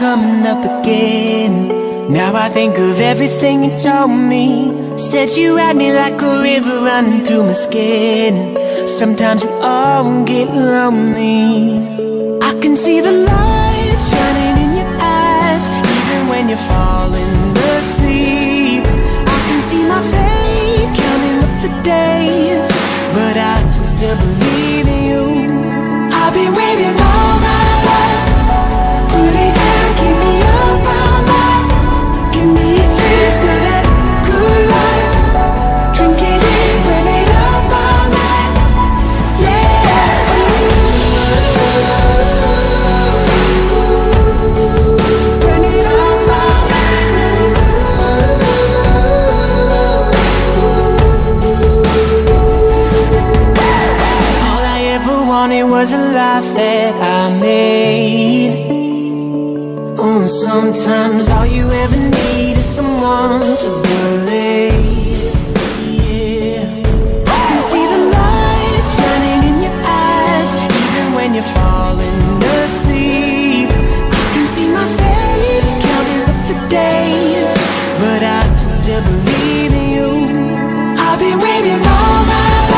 again. Now I think of everything you told me. Said you had me like a river running through my skin. Sometimes we all get lonely. I can see the light shining in your eyes Even when you're falling asleep. I can see my fate counting up the days But I still believe was a life that I made. Oh, sometimes all you ever need is someone to believe. I can see the light shining in your eyes, even when you're falling asleep. I can see my fate counting up the days, but I still believe in you. I've been waiting all my life.